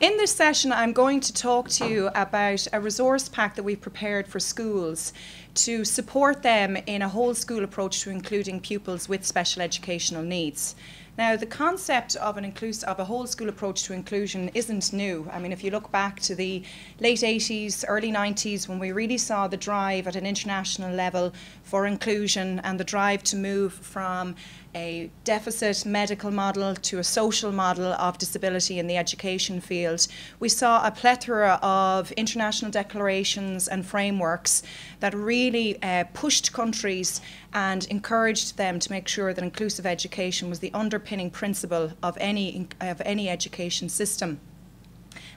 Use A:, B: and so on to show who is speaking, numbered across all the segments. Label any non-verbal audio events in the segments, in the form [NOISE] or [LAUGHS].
A: In this session, I'm going to talk to you about a resource pack that we've prepared for schools to support them in a whole school approach to including pupils with special educational needs. Now, the concept of an inclusive, of a whole school approach to inclusion isn't new. I mean, if you look back to the late 80s, early 90s, when we really saw the drive at an international level for inclusion and the drive to move from a deficit medical model to a social model of disability in the education field, we saw a plethora of international declarations and frameworks that really uh, pushed countries and encouraged them to make sure that inclusive education was the underpinning principle of any, of any education system.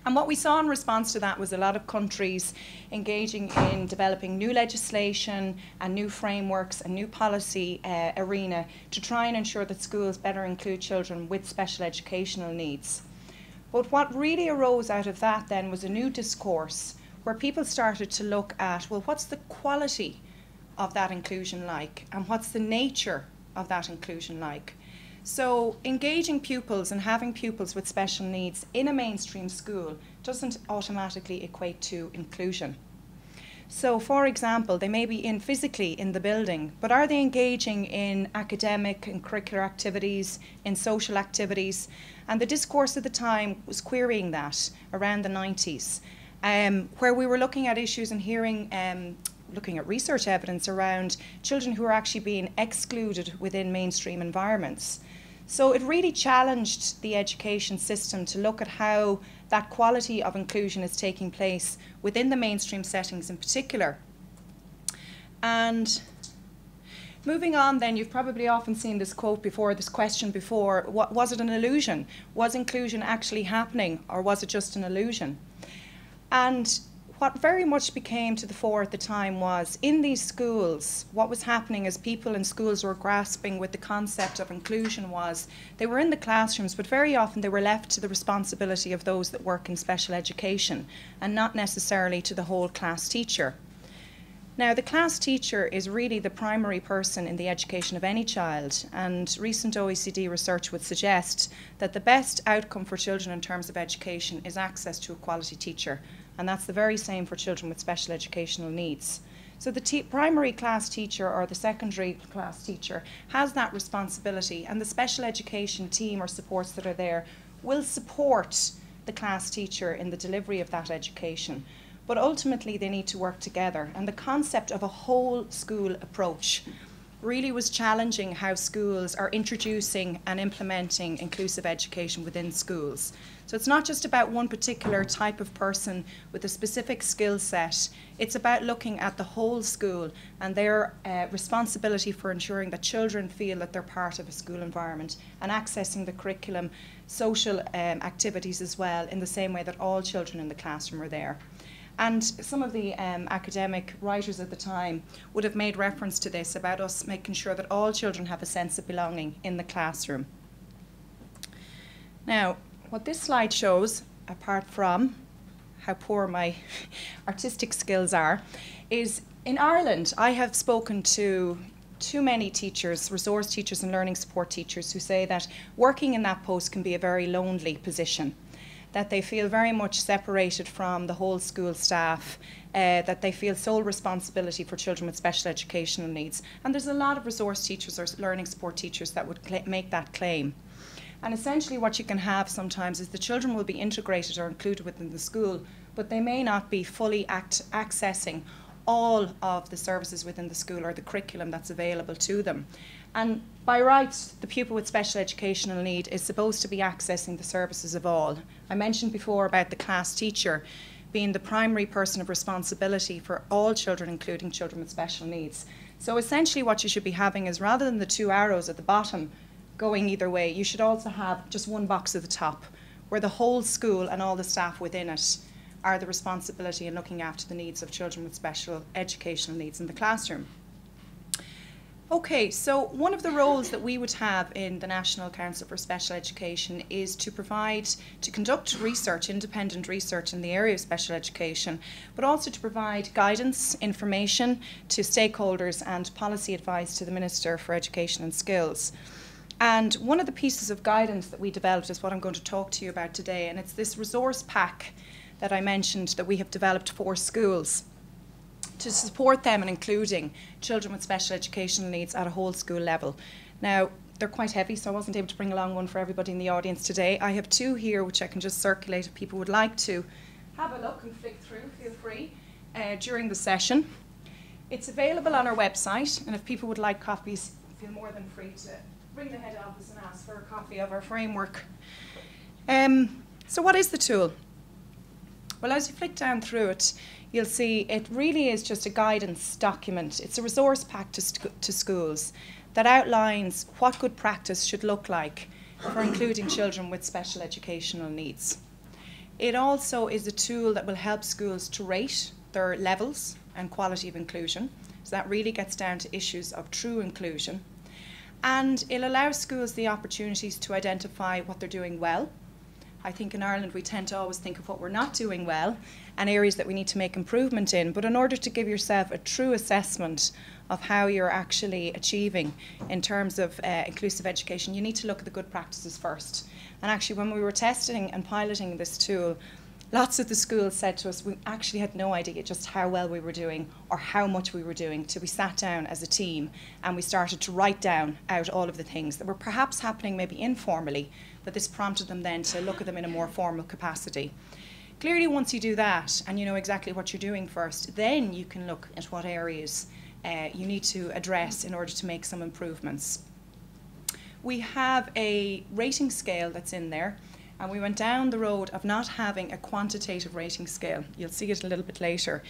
A: And what we saw in response to that was a lot of countries engaging in developing new legislation and new frameworks and new policy uh, arena to try and ensure that schools better include children with special educational needs. But what really arose out of that then was a new discourse where people started to look at, well, what's the quality of that inclusion like and what's the nature of that inclusion like? So, engaging pupils and having pupils with special needs in a mainstream school doesn't automatically equate to inclusion. So, for example, they may be in physically in the building, but are they engaging in academic and curricular activities, in social activities? And the discourse at the time was querying that around the 90s, um, where we were looking at issues and hearing um, looking at research evidence around children who are actually being excluded within mainstream environments. So it really challenged the education system to look at how that quality of inclusion is taking place within the mainstream settings in particular. And moving on then, you've probably often seen this quote before, this question before, what, was it an illusion? Was inclusion actually happening or was it just an illusion? And what very much became to the fore at the time was in these schools, what was happening as people in schools were grasping with the concept of inclusion was they were in the classrooms, but very often they were left to the responsibility of those that work in special education and not necessarily to the whole class teacher. Now, the class teacher is really the primary person in the education of any child, and recent OECD research would suggest that the best outcome for children in terms of education is access to a quality teacher and that's the very same for children with special educational needs. So the primary class teacher or the secondary class teacher has that responsibility, and the special education team or supports that are there will support the class teacher in the delivery of that education. But ultimately, they need to work together, and the concept of a whole school approach really was challenging how schools are introducing and implementing inclusive education within schools. So it's not just about one particular type of person with a specific skill set, it's about looking at the whole school and their uh, responsibility for ensuring that children feel that they're part of a school environment and accessing the curriculum, social um, activities as well, in the same way that all children in the classroom are there. And some of the um, academic writers at the time would have made reference to this about us making sure that all children have a sense of belonging in the classroom. Now, what this slide shows, apart from how poor my [LAUGHS] artistic skills are, is in Ireland, I have spoken to too many teachers, resource teachers and learning support teachers, who say that working in that post can be a very lonely position that they feel very much separated from the whole school staff, uh, that they feel sole responsibility for children with special educational needs. And there's a lot of resource teachers or learning support teachers that would make that claim. And essentially, what you can have sometimes is the children will be integrated or included within the school, but they may not be fully act- accessing all of the services within the school or the curriculum that's available to them. And by rights, the pupil with special educational need is supposed to be accessing the services of all. I mentioned before about the class teacher being the primary person of responsibility for all children, including children with special needs. So essentially, what you should be having is rather than the two arrows at the bottom going either way, you should also have just one box at the top where the whole school and all the staff within it are the responsibility in looking after the needs of children with special educational needs in the classroom. Okay, so one of the roles that we would have in the National Council for Special Education is to provide, to conduct research, independent research in the area of special education, but also to provide guidance, information to stakeholders and policy advice to the Minister for Education and Skills. And one of the pieces of guidance that we developed is what I'm going to talk to you about today, and it's this resource pack that I mentioned that we have developed for schools to support them in including children with special educational needs at a whole school level. Now, they're quite heavy, so I wasn't able to bring along one for everybody in the audience today. I have two here which I can just circulate if people would like to have a look and flick through, feel free, uh, during the session. It's available on our website, and if people would like copies, feel more than free to ring the head office and ask for a copy of our framework. Um, so, what is the tool? Well, as you flick down through it, you'll see it really is just a guidance document. It's a resource pack to, to schools that outlines what good practice should look like for including [COUGHS] children with special educational needs. It also is a tool that will help schools to rate their levels and quality of inclusion. So that really gets down to issues of true inclusion and it allows schools the opportunities to identify what they're doing well. I think in Ireland we tend to always think of what we're not doing well and areas that we need to make improvement in. But in order to give yourself a true assessment of how you're actually achieving in terms of uh, inclusive education, you need to look at the good practices first. And actually, when we were testing and piloting this tool, lots of the schools said to us we actually had no idea just how well we were doing or how much we were doing till we sat down as a team and we started to write down out all of the things that were perhaps happening maybe informally, but this prompted them then to look at them in a more formal capacity. Clearly, once you do that and you know exactly what you're doing first, then you can look at what areas uh, you need to address in order to make some improvements. We have a rating scale that's in there and we went down the road of not having a quantitative rating scale. You'll see it a little bit later.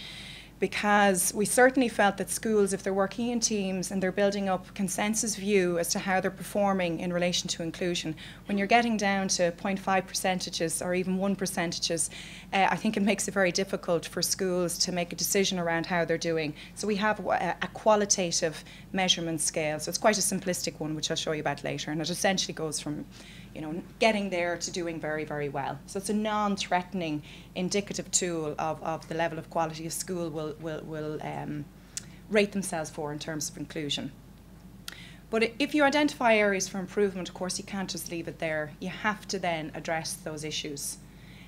A: Because we certainly felt that schools, if they're working in teams and they're building up consensus view as to how they're performing in relation to inclusion, when you're getting down to 0.5 percentages or even 1 percentages, uh, I think it makes it very difficult for schools to make a decision around how they're doing. So we have a, a qualitative measurement scale. So it's quite a simplistic one, which I'll show you about later. And it essentially goes from you know, getting there to doing very, very well. So it's a non-threatening, indicative tool of, of the level of quality a school will, will, will um, rate themselves for in terms of inclusion. But if you identify areas for improvement, of course, you can't just leave it there. You have to then address those issues.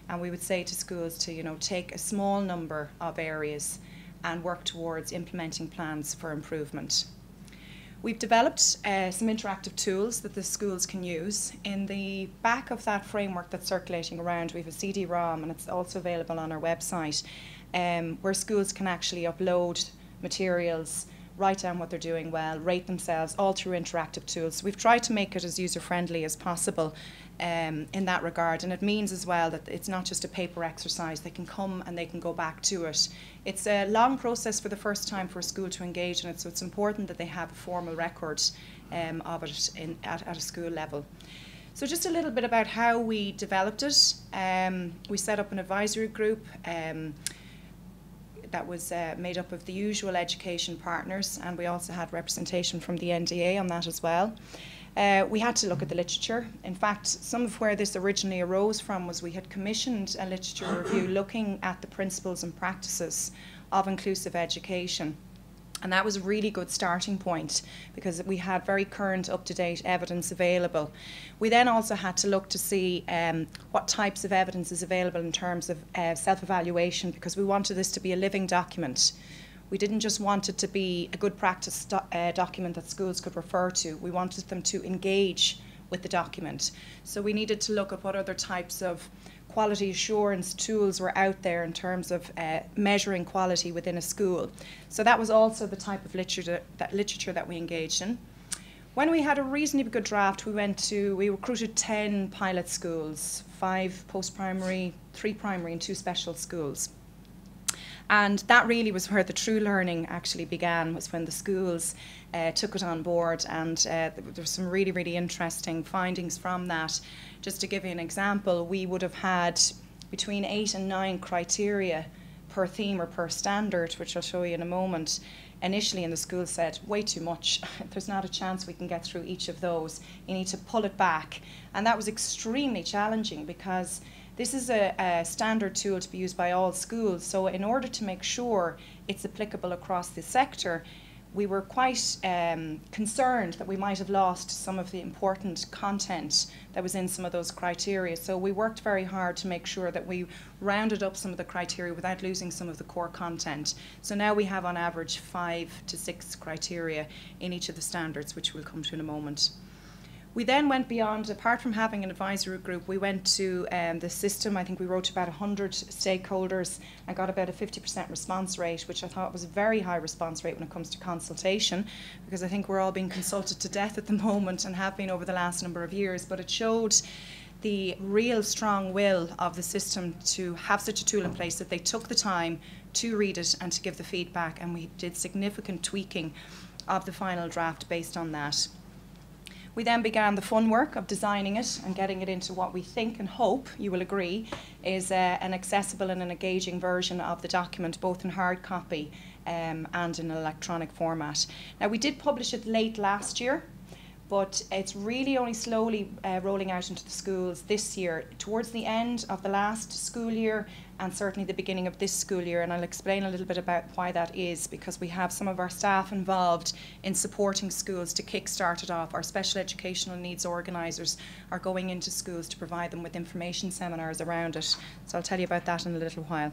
A: And we would say to schools to, you know, take a small number of areas and work towards implementing plans for improvement. We've developed uh, some interactive tools that the schools can use. In the back of that framework that's circulating around, we have a CD-ROM and it's also available on our website um, where schools can actually upload materials, write down what they're doing well, rate themselves, all through interactive tools. We've tried to make it as user-friendly as possible um, in that regard. And it means as well that it's not just a paper exercise. They can come and they can go back to it. It's a long process for the first time for a school to engage in it, so it's important that they have a formal record um, of it in, at, at a school level. So just a little bit about how we developed it. Um, we set up an advisory group um, that was uh, made up of the usual education partners, and we also had representation from the NDA on that as well. Uh, we had to look at the literature. In fact, some of where this originally arose from was we had commissioned a literature [COUGHS] review looking at the principles and practices of inclusive education. And that was a really good starting point because we had very current, up to date evidence available. We then also had to look to see um, what types of evidence is available in terms of uh, self evaluation because we wanted this to be a living document. We didn't just want it to be a good practice do uh, document that schools could refer to. We wanted them to engage with the document. So we needed to look at what other types of quality assurance tools were out there in terms of uh, measuring quality within a school. So that was also the type of literature that, literature that we engaged in. When we had a reasonably good draft, we went to, we recruited 10 pilot schools, five post primary, three primary, and two special schools. And that really was where the true learning actually began, was when the schools uh, took it on board. And uh, there were some really, really interesting findings from that. Just to give you an example, we would have had between eight and nine criteria per theme or per standard, which I'll show you in a moment. Initially, in the school said, way too much. [LAUGHS] There's not a chance we can get through each of those. You need to pull it back. And that was extremely challenging because this is a, a, standard tool to be used by all schools. So in order to make sure it's applicable across the sector, we were quite um, concerned that we might have lost some of the important content that was in some of those criteria. So we worked very hard to make sure that we rounded up some of the criteria without losing some of the core content. So now we have on average five to six criteria in each of the standards, which we'll come to in a moment. We then went beyond, apart from having an advisory group, we went to um, the system. I think we wrote to about 100 stakeholders and got about a 50% response rate, which I thought was a very high response rate when it comes to consultation, because I think we're all being consulted to death at the [LAUGHS] moment and have been over the last number of years. But it showed the real strong will of the system to have such a tool in place that they took the time to read it and to give the feedback, and we did significant tweaking of the final draft based on that. We then began the fun work of designing it and getting it into what we think and hope, you will agree, is uh, an accessible and an engaging version of the document, both in hard copy um, and in an electronic format. Now, we did publish it late last year, but it's really only slowly uh, rolling out into the schools this year, towards the end of the last school year and certainly the beginning of this school year. And I'll explain a little bit about why that is because we have some of our staff involved in supporting schools to kick-start it off. Our special educational needs organisers are going into schools to provide them with information seminars around it. So I'll tell you about that in a little while.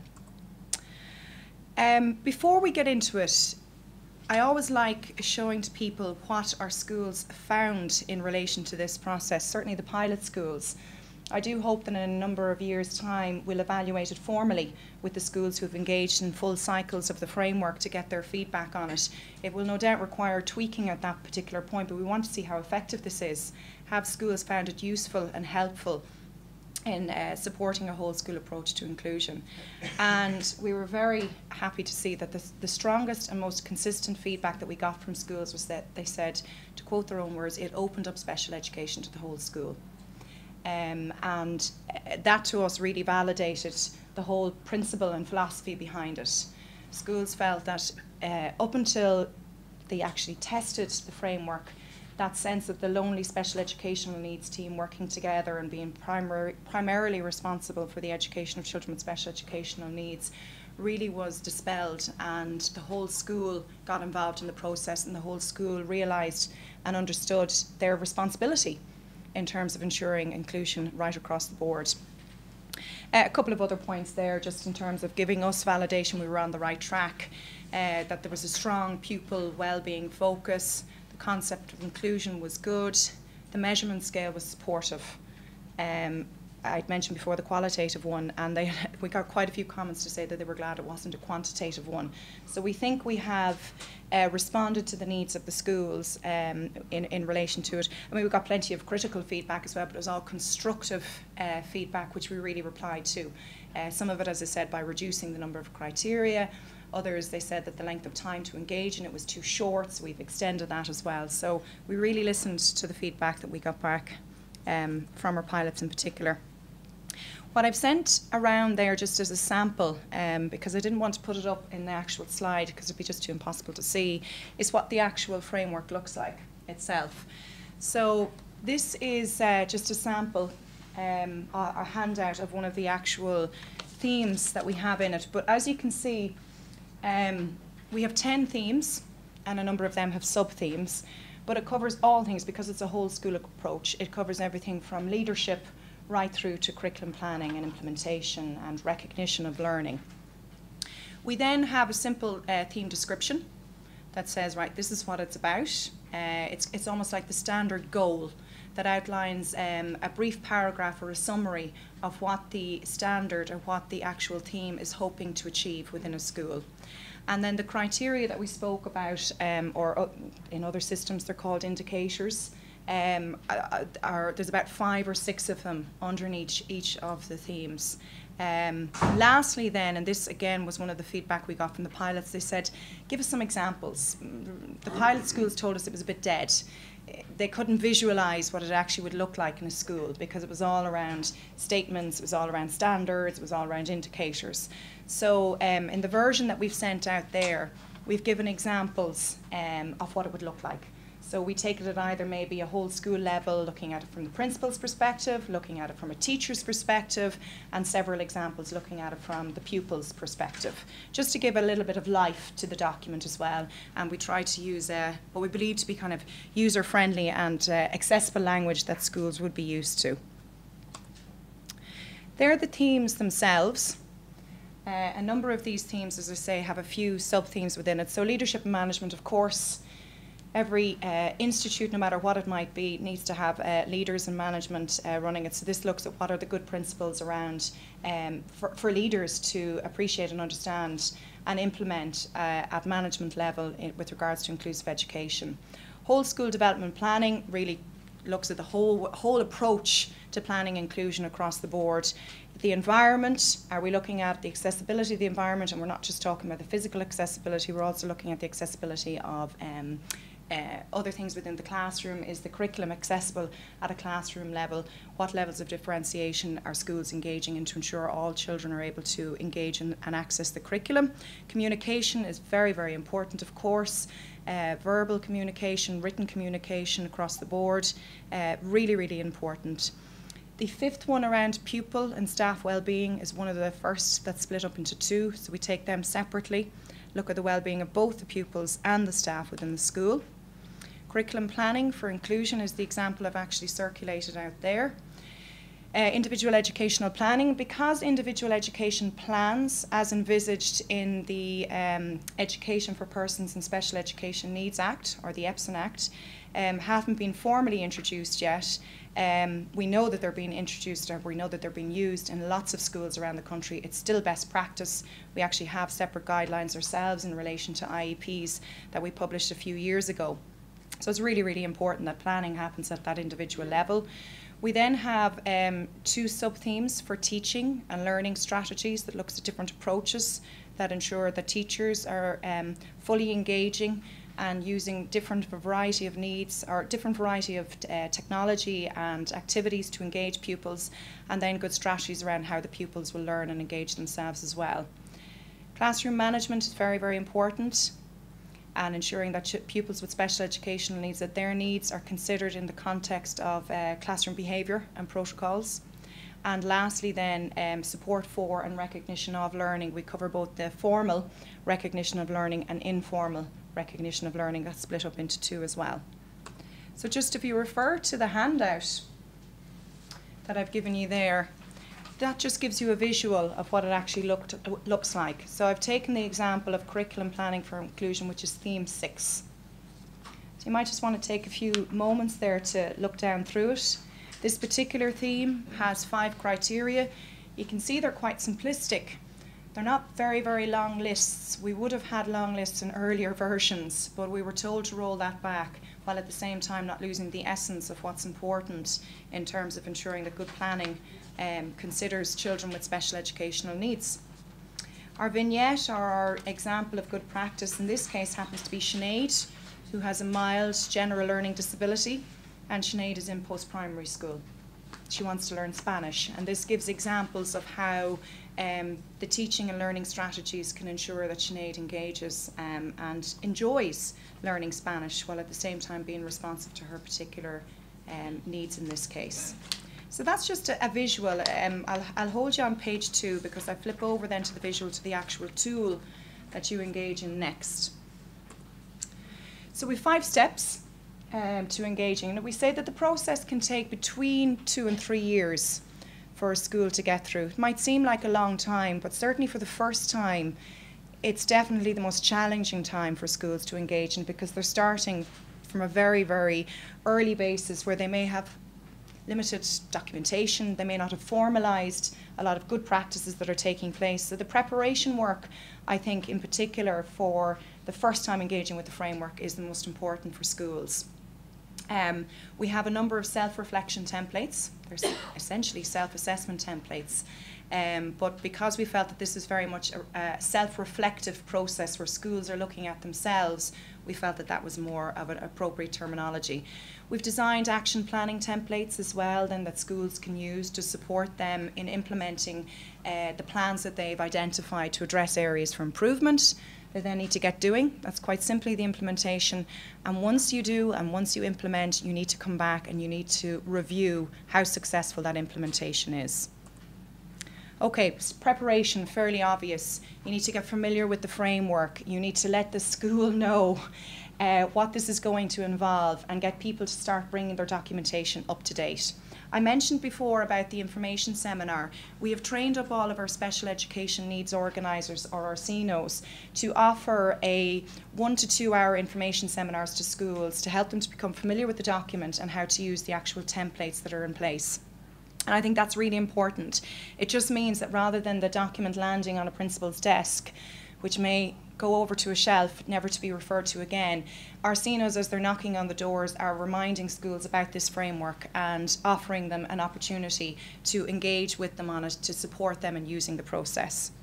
A: Um, before we get into it, I always like showing to people what our schools found in relation to this process, certainly the pilot schools. I do hope that in a number of years' time we'll evaluate it formally with the schools who have engaged in full cycles of the framework to get their feedback on it. It will no doubt require tweaking at that particular point, but we want to see how effective this is. Have schools found it useful and helpful? In uh, supporting a whole school approach to inclusion. And we were very happy to see that the, the strongest and most consistent feedback that we got from schools was that they said, to quote their own words, it opened up special education to the whole school. Um, and uh, that to us really validated the whole principle and philosophy behind it. Schools felt that uh, up until they actually tested the framework, that sense of the lonely special educational needs team working together and being primarily responsible for the education of children with special educational needs really was dispelled and the whole school got involved in the process and the whole school realised and understood their responsibility in terms of ensuring inclusion right across the board. Uh, a couple of other points there, just in terms of giving us validation we were on the right track, uh, that there was a strong pupil well-being focus, concept of inclusion was good, the measurement scale was supportive. Um, I'd mentioned before the qualitative one, and they, [LAUGHS] we got quite a few comments to say that they were glad it wasn't a quantitative one. So we think we have uh, responded to the needs of the schools um, in, in relation to it. I mean, we got plenty of critical feedback as well, but it was all constructive uh, feedback, which we really replied to. Uh, some of it, as I said, by reducing the number of criteria, Others, they said that the length of time to engage in it was too short, so we've extended that as well. So we really listened to the feedback that we got back um, from our pilots in particular. What I've sent around there just as a sample, um, because I didn't want to put it up in the actual slide because it'd be just too impossible to see, is what the actual framework looks like itself. So this is uh, just a sample, um, a, a handout of one of the actual themes that we have in it. But as you can see, um, we have 10 themes, and a number of them have sub themes, but it covers all things because it's a whole school approach. It covers everything from leadership right through to curriculum planning and implementation and recognition of learning. We then have a simple uh, theme description that says, right, this is what it's about. Uh, it's, it's almost like the standard goal that outlines um, a brief paragraph or a summary of what the standard or what the actual theme is hoping to achieve within a school. And then the criteria that we spoke about, um, or uh, in other systems they're called indicators, um, are, are, there's about five or six of them underneath each of the themes. Um, lastly, then, and this again was one of the feedback we got from the pilots, they said, give us some examples. The pilot schools told us it was a bit dead they couldn't visualize what it actually would look like in a school because it was all around statements, it was all around standards, it was all around indicators. So um, in the version that we've sent out there, we've given examples um, of what it would look like. So we take it at either maybe a whole school level, looking at it from the principal's perspective, looking at it from a teacher's perspective, and several examples looking at it from the pupil's perspective, just to give a little bit of life to the document as well. And we try to use uh, what we believe to be kind of user friendly and uh, accessible language that schools would be used to. They're the themes themselves. Uh, a number of these themes, as I say, have a few sub themes within it. So, leadership and management, of course, every uh, institute, no matter what it might be, needs to have uh, leaders and management uh, running it. So this looks at what are the good principles around um, for, for leaders to appreciate and understand and implement uh, at management level in, with regards to inclusive education. Whole school development planning really looks at the whole whole approach to planning inclusion across the board. The environment, are we looking at the accessibility of the environment? And we're not just talking about the physical accessibility, we're also looking at the accessibility of um, uh, other things within the classroom is the curriculum accessible at a classroom level? What levels of differentiation are schools engaging in to ensure all children are able to engage in and access the curriculum? Communication is very, very important, of course. Uh, verbal communication, written communication across the board, uh, really, really important. The fifth one around pupil and staff well-being is one of the first that's split up into two, so we take them separately, look at the well-being of both the pupils and the staff within the school. Curriculum planning for inclusion is the example I've actually circulated out there. Uh, individual educational planning, because individual education plans, as envisaged in the um, Education for Persons in Special Education Needs Act, or the EPSEN Act, um, haven't been formally introduced yet. Um, we know that they're being introduced, or we know that they're being used in lots of schools around the country. It's still best practice. We actually have separate guidelines ourselves in relation to IEPs that we published a few years ago. So it's really, really important that planning happens at that individual level. We then have um, two sub-themes for teaching and learning strategies that looks at different approaches that ensure that teachers are um, fully engaging and using different variety of needs or different variety of uh, technology and activities to engage pupils and then good strategies around how the pupils will learn and engage themselves as well. Classroom management is very, very important and ensuring that pupils with special educational needs that their needs are considered in the context of uh, classroom behaviour and protocols. And lastly, then um, support for and recognition of learning. We cover both the formal recognition of learning and informal recognition of learning. That's split up into two as well. So, just if you refer to the handout that I've given you there, that just gives you a visual of what it actually looked, looks like. So I've taken the example of curriculum planning for inclusion, which is theme six. So you might just want to take a few moments there to look down through it. This particular theme has five criteria. You can see they're quite simplistic. They're not very, very long lists. We would have had long lists in earlier versions, but we were told to roll that back while at the same time not losing the essence of what's important in terms of ensuring that good planning um, considers children with special educational needs. Our vignette or our example of good practice in this case happens to be Sinead, who has a mild general learning disability, and Sinead is in post primary school. She wants to learn Spanish, and this gives examples of how um, the teaching and learning strategies can ensure that Sinead engages um, and enjoys learning Spanish while at the same time being responsive to her particular um, needs in this case. So that's just a, a visual. Um, I'll, I'll hold you on page two because I flip over then to the visual to the actual tool that you engage in next. So we have five steps um, to engaging. And we say that the process can take between two and three years for a school to get through. It might seem like a long time, but certainly for the first time, it's definitely the most challenging time for schools to engage in because they're starting from a very, very early basis where they may have limited documentation. They may not have formalised a lot of good practices that are taking place. So the preparation work, I think, in particular for the first time engaging with the framework, is the most important for schools. Um, we have a number of self-reflection templates. They're essentially self-assessment templates. Um, but because we felt that this is very much a, a self-reflective process where schools are looking at themselves, we felt that that was more of an appropriate terminology. We've designed action planning templates as well then that schools can use to support them in implementing uh, the plans that they've identified to address areas for improvement. that They need to get doing. That's quite simply the implementation. And once you do and once you implement, you need to come back and you need to review how successful that implementation is. Okay, preparation, fairly obvious. You need to get familiar with the framework. You need to let the school [LAUGHS] know uh, what this is going to involve and get people to start bringing their documentation up to date. I mentioned before about the information seminar. We have trained up all of our special education needs organisers or our SENOs to offer a one to two hour information seminars to schools to help them to become familiar with the document and how to use the actual templates that are in place. And I think that's really important. It just means that rather than the document landing on a principal's desk, which may go over to a shelf, never to be referred to again, our SENOs, as they're knocking on the doors, are reminding schools about this framework and offering them an opportunity to engage with them on it, to support them in using the process.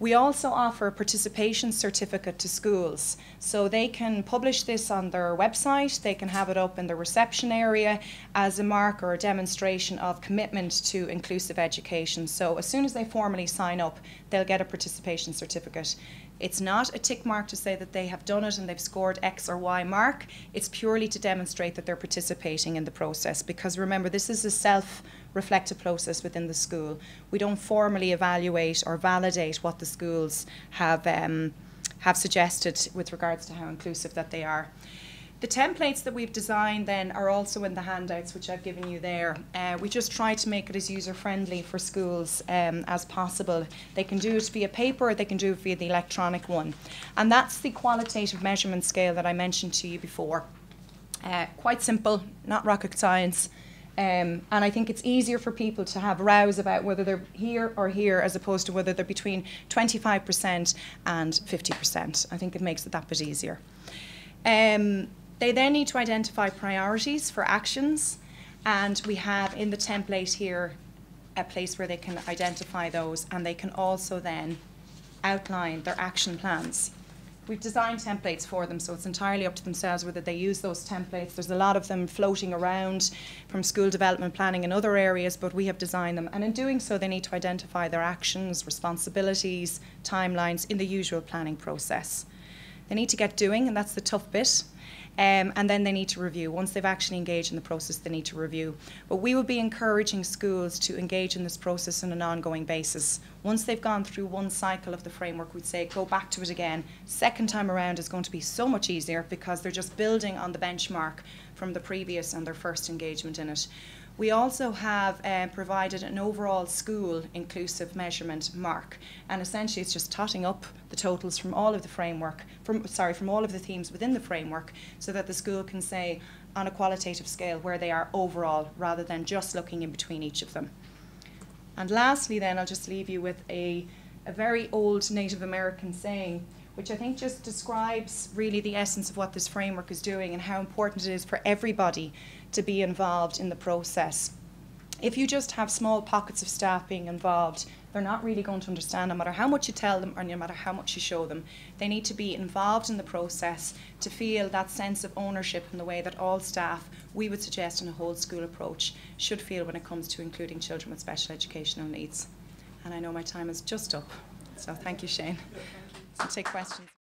A: We also offer a participation certificate to schools. So they can publish this on their website, they can have it up in the reception area as a mark or a demonstration of commitment to inclusive education. So as soon as they formally sign up, they'll get a participation certificate. It's not a tick mark to say that they have done it and they've scored X or Y mark. It's purely to demonstrate that they're participating in the process because remember, this is a self reflective process within the school. We don't formally evaluate or validate what the schools have, um, have suggested with regards to how inclusive that they are. The templates that we've designed then are also in the handouts which I've given you there. Uh, we just try to make it as user friendly for schools um, as possible. They can do it via paper, they can do it via the electronic one. And that's the qualitative measurement scale that I mentioned to you before. Uh, quite simple, not rocket science. Um, and I think it's easier for people to have rows about whether they're here or here as opposed to whether they're between 25% and 50%. I think it makes it that bit easier. Um, they then need to identify priorities for actions, and we have in the template here a place where they can identify those, and they can also then outline their action plans. We've designed templates for them, so it's entirely up to themselves whether they use those templates. There's a lot of them floating around from school development planning and other areas, but we have designed them. And in doing so, they need to identify their actions, responsibilities, timelines in the usual planning process. They need to get doing, and that's the tough bit. Um, and then they need to review. Once they've actually engaged in the process, they need to review. But we would be encouraging schools to engage in this process on an ongoing basis. Once they've gone through one cycle of the framework, we'd say go back to it again. Second time around is going to be so much easier because they're just building on the benchmark from the previous and their first engagement in it. We also have uh, provided an overall school inclusive measurement mark, and essentially it's just totting up the totals from all of the framework, from sorry, from all of the themes within the framework, so that the school can say on a qualitative scale where they are overall, rather than just looking in between each of them. And lastly, then I'll just leave you with a, a very old Native American saying which I think just describes really the essence of what this framework is doing and how important it is for everybody to be involved in the process. If you just have small pockets of staff being involved, they're not really going to understand no matter how much you tell them or no matter how much you show them. They need to be involved in the process to feel that sense of ownership in the way that all staff, we would suggest in a whole school approach, should feel when it comes to including children with special educational needs. And I know my time is just up. So thank you, Shane. So take questions.